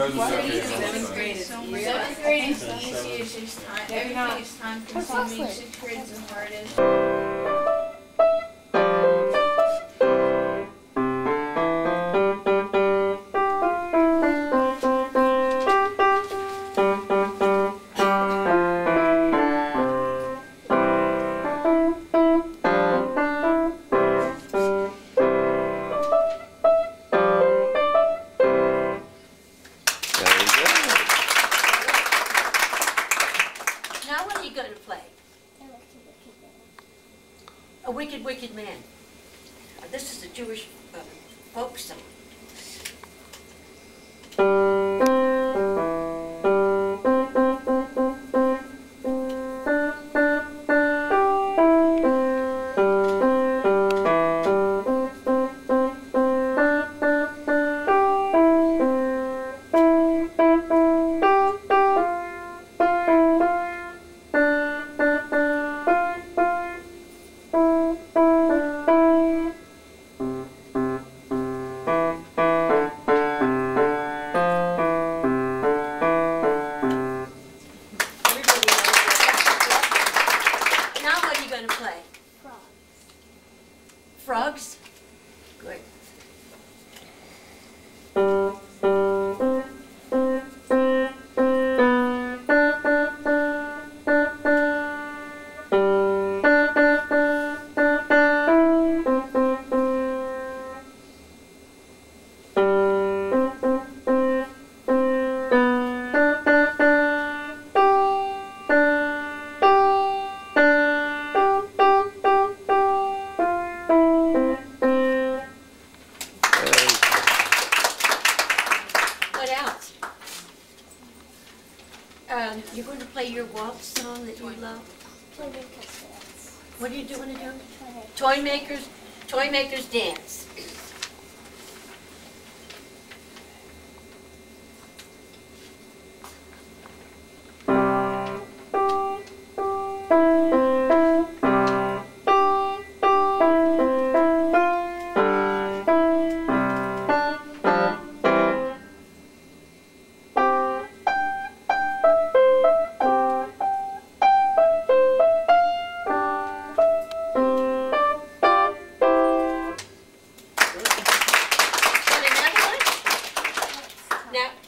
Okay. Seventh grade is easy. Seventh grade is easy, it's just time, everything is time consuming, sixth grade is the hardest. A Wicked, Wicked Man. This is a Jewish uh, folk song. Frogs? Good. What else? Um, you're going to play your waltz song that you love? Toy makers. What are you doing to do? Toy makers, toy makers dance.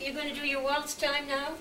You're going to do your waltz time now?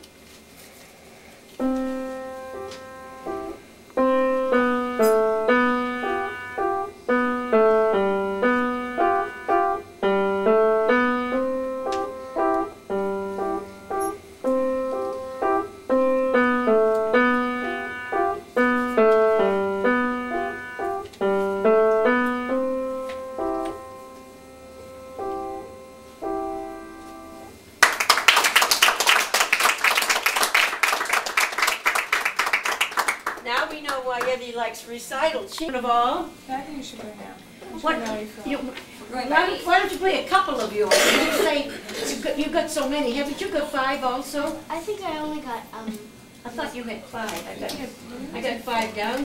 We know why Evie likes recital. She of all. I think you should go now. What, you, why, don't- why don't you play a couple of yours? You say, you got, you got so many, haven't you got five also? I think I only got um I thought you had five, I got, I got five down.